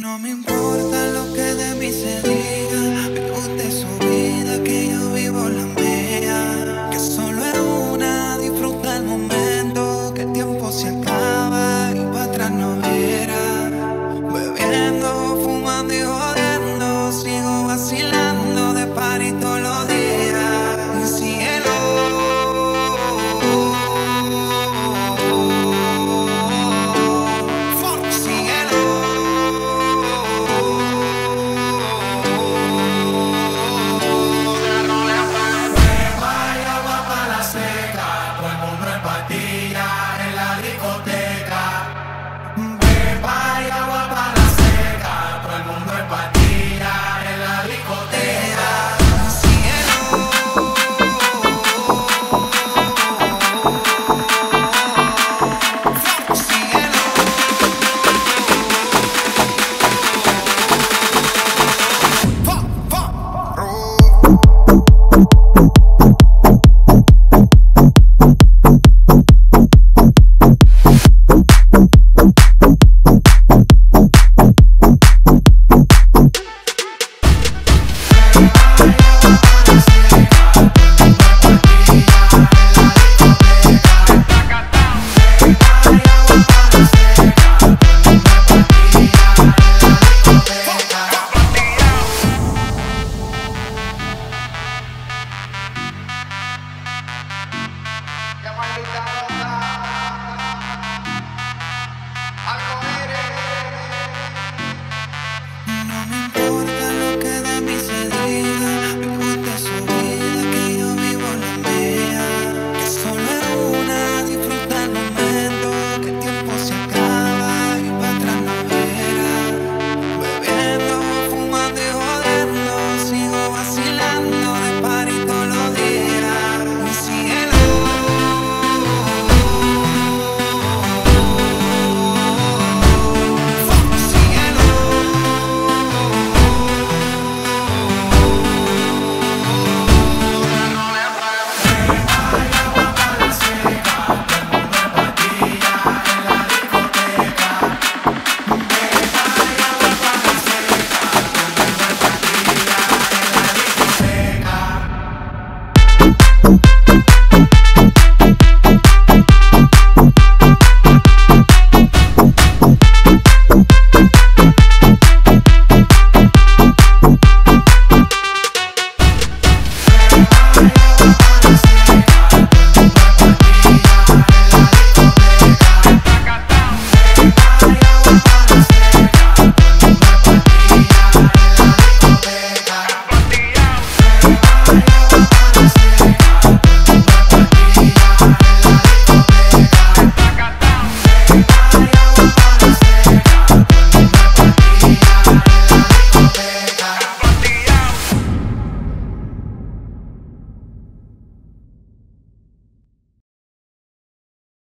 No me importa lo que de mí se diga, vive usted su vida, que yo vivo la mía.